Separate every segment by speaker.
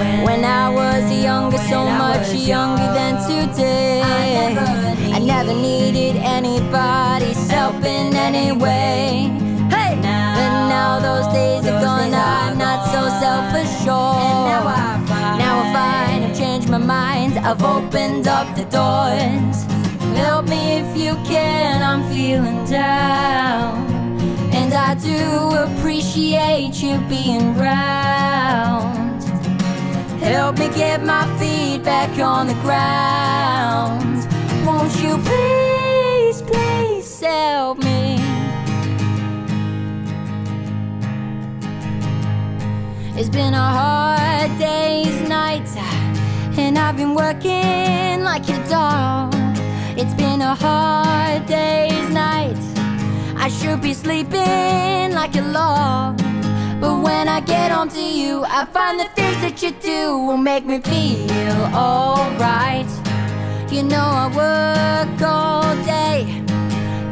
Speaker 1: When I was younger, so much younger than today. I never needed anybody's help in any way. Hey! But now those days are gone, I'm not so self-assured. Now I find I've changed my mind, I've opened up the doors. Help me if you can, I'm feeling down. And I do appreciate you being round. Help me get my feet back on the ground. Won't you please, please help me? It's been a hard day's night, and I've been working like a dog. It's been a hard day's night. I should be sleeping like a log. But when I get home to you, I find the things that you do will make me feel alright. You know, I work all day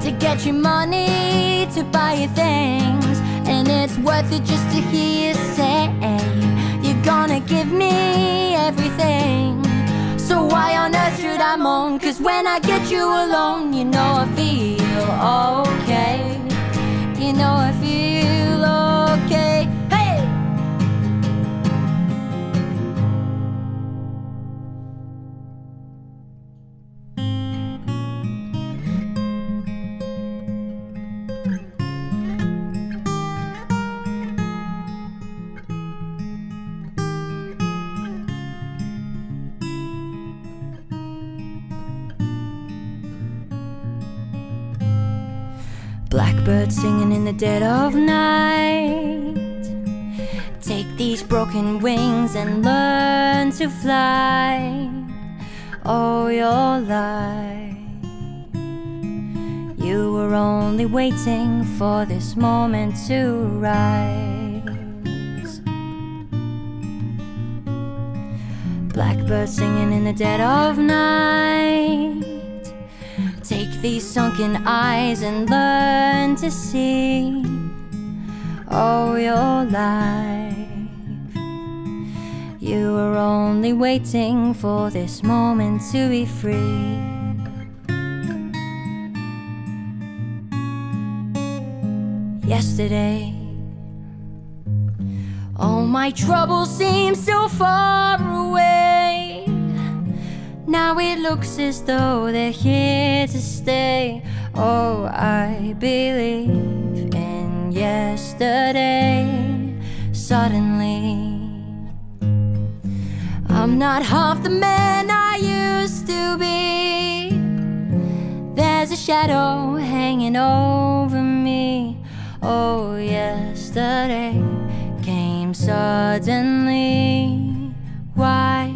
Speaker 1: to get you money to buy you things. And it's worth it just to hear you say, You're gonna give me everything. So why on earth should I moan? Cause when I get you alone, you know I feel okay. Blackbird singing in the dead of night. Take these broken wings and learn to fly all your life. You were only waiting for this moment to rise. Blackbird singing in the dead of night. Take these sunken eyes and learn to see all your life. You were only waiting for this moment to be free. Yesterday, all my troubles seem so far Now it looks as though they're here to stay. Oh, I believe in yesterday. Suddenly, I'm not half the man I used to be. There's a shadow hanging over me. Oh, yesterday came suddenly. Why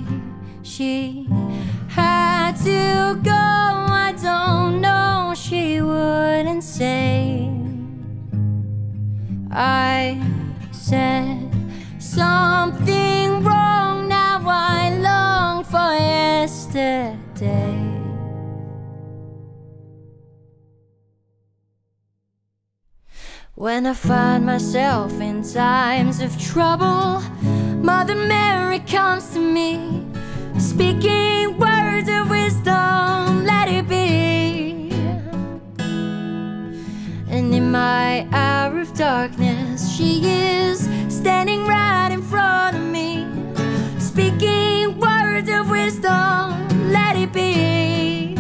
Speaker 1: she to go. I don't know, she wouldn't say. I said something wrong, now I long for yesterday. When I find myself in times of trouble, Mother Mary comes to me, speaking words wisdom, let it be. And in my hour of darkness, she is standing right in front of me, speaking words of wisdom, let it be.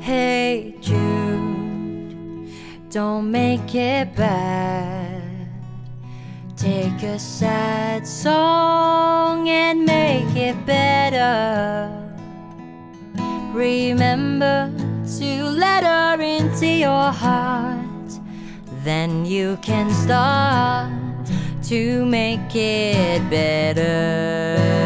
Speaker 1: Hey Jude, don't make it bad. Take a sad song and make it better. Remember to let her into your heart. Then you can start to make it better.